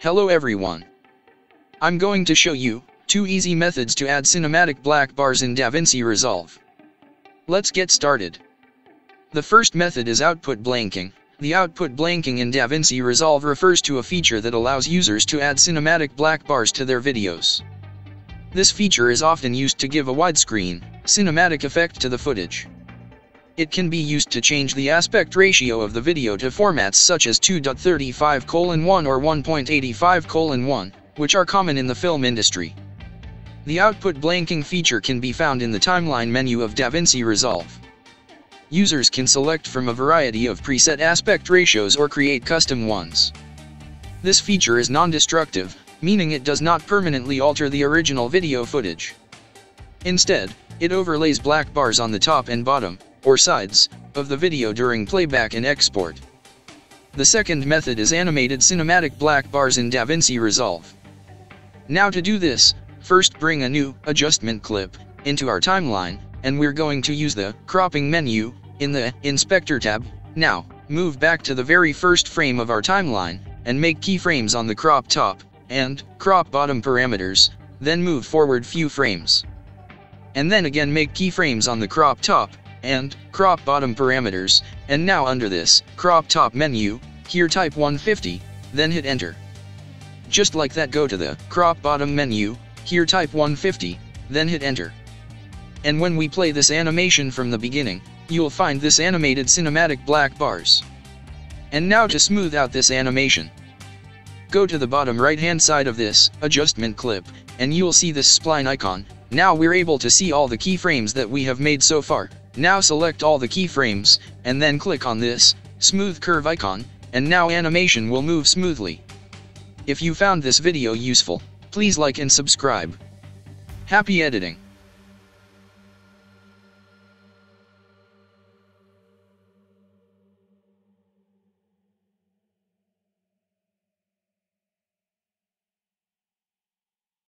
Hello everyone. I'm going to show you, two easy methods to add cinematic black bars in DaVinci Resolve. Let's get started. The first method is output blanking. The output blanking in DaVinci Resolve refers to a feature that allows users to add cinematic black bars to their videos. This feature is often used to give a widescreen, cinematic effect to the footage. It can be used to change the aspect ratio of the video to formats such as 2.35:1 or 1.85:1, which are common in the film industry. The output blanking feature can be found in the timeline menu of DaVinci Resolve. Users can select from a variety of preset aspect ratios or create custom ones. This feature is non-destructive, meaning it does not permanently alter the original video footage. Instead, it overlays black bars on the top and bottom, or sides, of the video during playback and export. The second method is animated cinematic black bars in DaVinci Resolve. Now to do this, first bring a new adjustment clip into our timeline, and we're going to use the cropping menu in the inspector tab. Now, move back to the very first frame of our timeline, and make keyframes on the crop top and crop bottom parameters, then move forward few frames. And then again make keyframes on the crop top and crop bottom parameters, and now under this crop top menu, here type 150, then hit enter. Just like that go to the crop bottom menu, here type 150, then hit enter. And when we play this animation from the beginning, you'll find this animated cinematic black bars. And now to smooth out this animation. Go to the bottom right hand side of this adjustment clip, and you'll see this spline icon. Now we're able to see all the keyframes that we have made so far. Now select all the keyframes, and then click on this, smooth curve icon, and now animation will move smoothly. If you found this video useful, please like and subscribe. Happy editing!